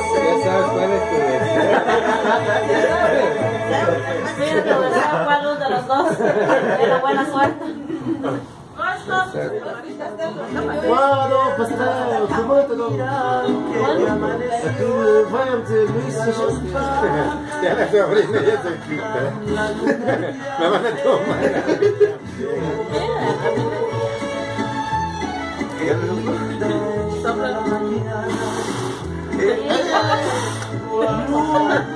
Ya sabes cuál es tu destino. Sí, te de los dos. Pero buena suerte. Van a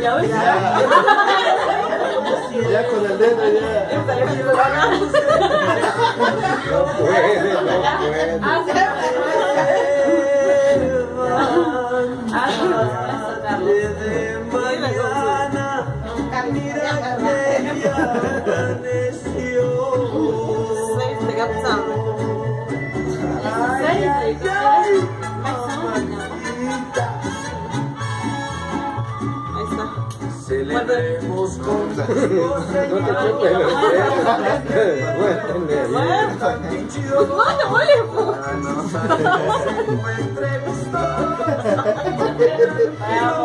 Ya ves. Ya con el dedo ya. No puede, no, está. Celebremos con No te chupes los dedos. Muéstrale. No te mueres, Ah, no.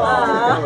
Ah.